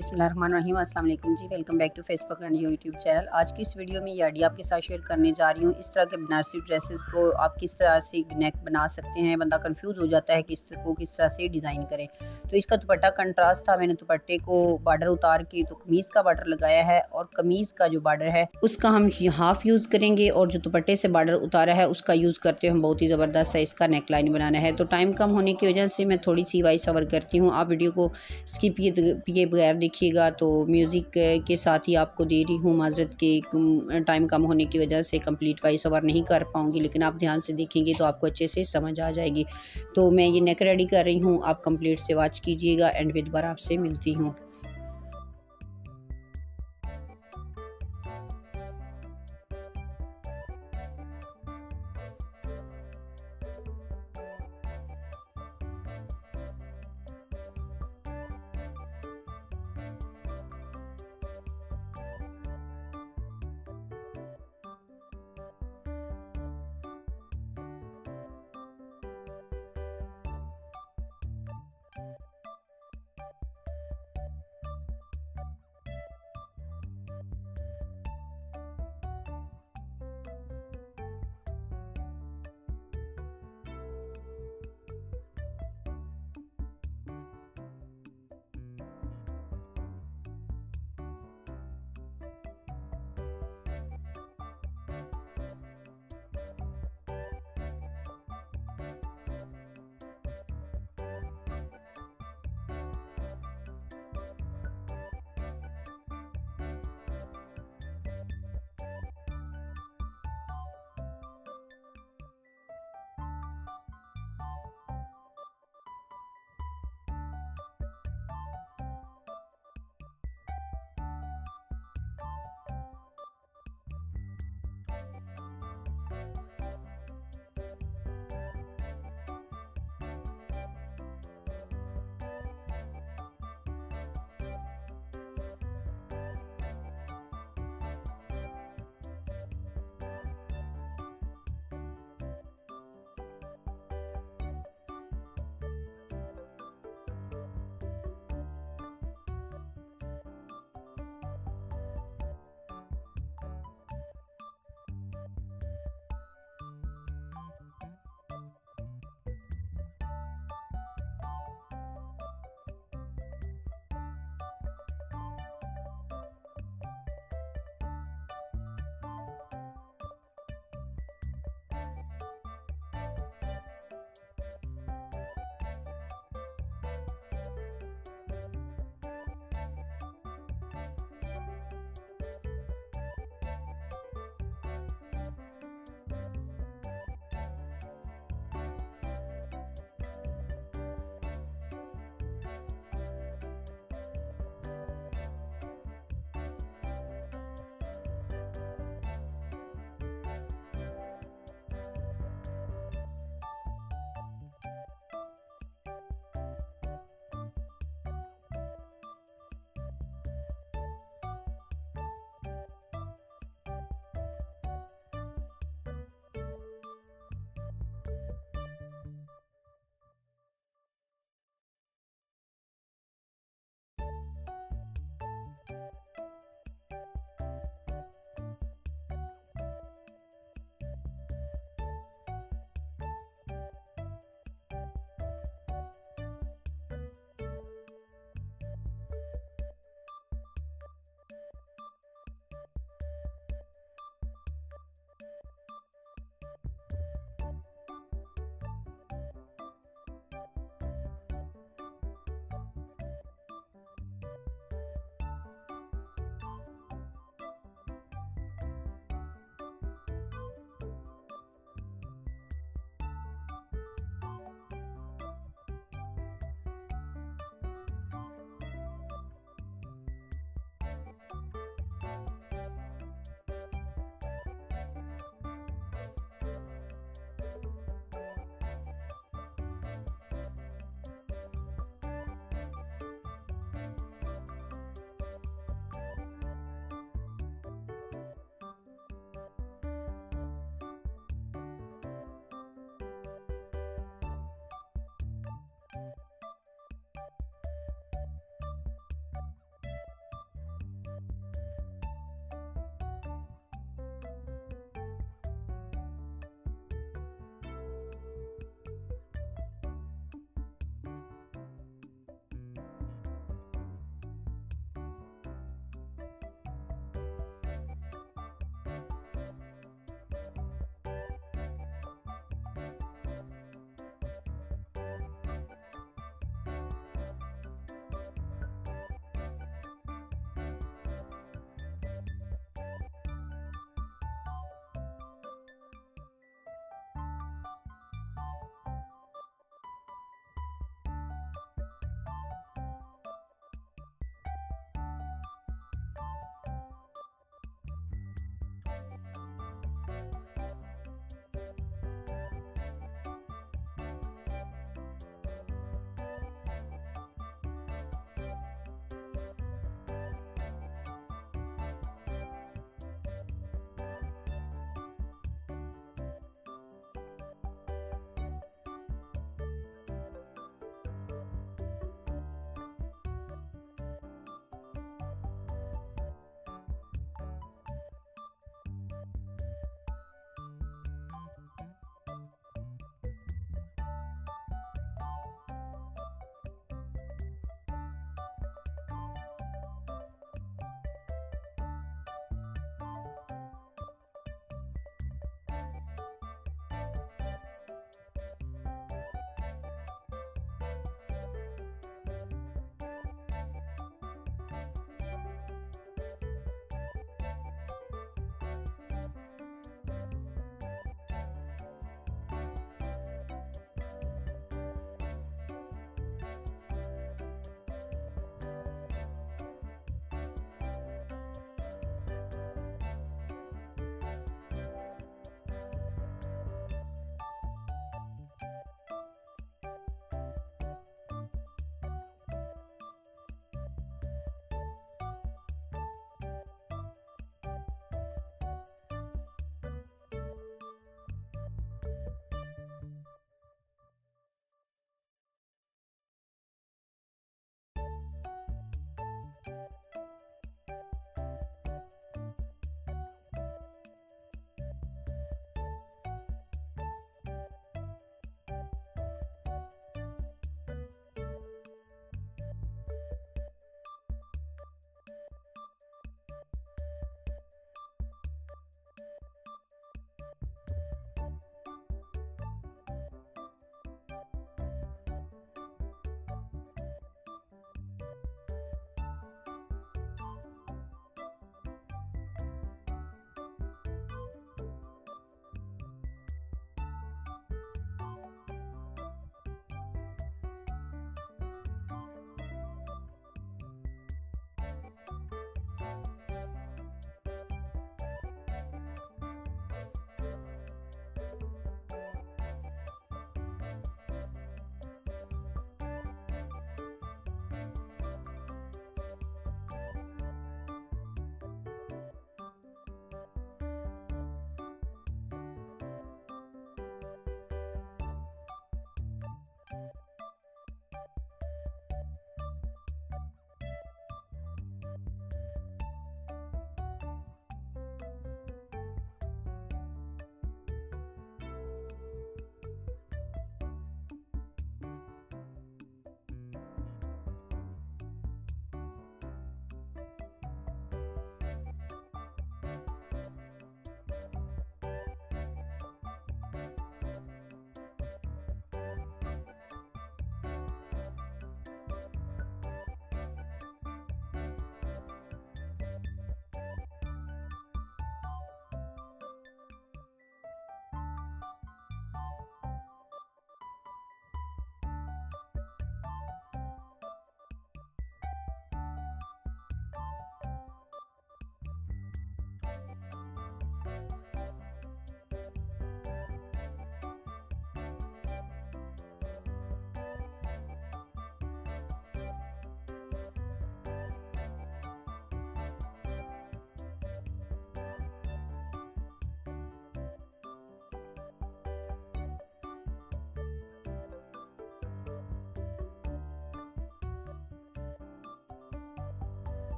बसमीम अल्लाम जी, welcome back to Facebook and YouTube channel. आज की इस वीडियो में ये आइडिया आपके साथ शेयर करने जा रही हूँ। इस तरह के बनारसी ड्रेसेस को आप किस तरह से नेक बना सकते हैं, बंदा कंफ्यूज हो जाता है कि इस तरह को किस तरह से डिज़ाइन करें। तो इसका दुपट्टा कंट्रास्ट था। मैंने दुपट्टे को बार्डर उतार के तो कमीज़ का बार्डर लगाया है और कमीज़ का जो बार्डर है, उसका हम हाफ़ यूज़ करेंगे और जो दुपट्टे से बार्डर उतारा है, उसका यूज़ करते हुए बहुत ही ज़बरदस्त है इसका नेक लाइन बनाना है। तो टाइम कम होने की वजह से मैं थोड़ी सी वाइस कवर करती हूँ। आप वीडियो को स्किप किए बगैर देखिएगा तो म्यूज़िक के साथ ही आपको दे रही हूँ माजरत के टाइम कम होने की वजह से कंप्लीट वाइस ओवर नहीं कर पाऊँगी, लेकिन आप ध्यान से देखेंगे तो आपको अच्छे से समझ आ जाएगी। तो मैं ये नेक रेडी कर रही हूँ, आप कंप्लीट से वॉच कीजिएगा एंड विद बार आपसे मिलती हूँ।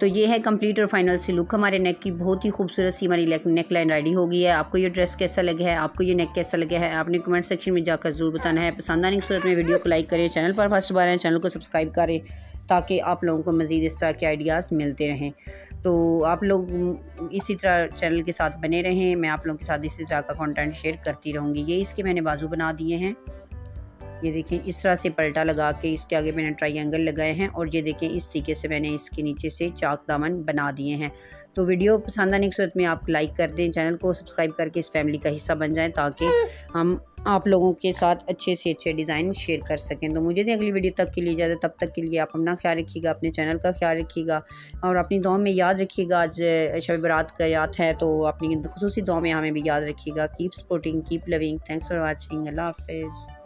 तो ये है कंप्लीट और फाइनल सी लुक हमारे नेक की बहुत ही खूबसूरत सी हमारी नेक लाइन रेडी हो गई है। आपको ये ड्रेस कैसा लगे है? आपको ये नेक कैसा लगे है? आपने कमेंट सेक्शन में जाकर ज़रूर बताना है। पसंद आने की सूरत में वीडियो को लाइक करें चैनल पर फ़र्स्ट बार है चैनल को सब्सक्राइब करें, ताकि आप लोगों को मज़ीद इस तरह के आइडियाज़ मिलते रहें। तो आप लोग इसी तरह चैनल के साथ बने रहें। मैं आप लोगों के साथ इसी तरह का कंटेंट शेयर करती रहूँगी। ये इसके मैंने बाजू बना दिए हैं। ये देखें इस तरह से पलटा लगा के इसके आगे मैंने ट्राई लगाए हैं और ये देखें इस तरीके से मैंने इसके नीचे से चाक दामन बना दिए हैं। तो वीडियो पसंद आने की सूरत में आप लाइक कर दें, चैनल को सब्सक्राइब करके इस फैमिली का हिस्सा बन जाएँ ताकि हम आप लोगों के साथ अच्छे से अच्छे डिज़ाइन शेयर कर सकें। तो मुझे दें अगली वीडियो तक के लिए ज़्यादा तब तक के लिए आप अपना ख्याल रखिएगा, अपने चैनल का ख्याल रखिएगा और अपनी दुआ में याद रखिएगा। आज शब बरात का याद है तो अपनी खसूसी दुआ में हमें भी याद रखिएगा। Keep supporting keep loving thanks for watching अल्लाह हाफिज़।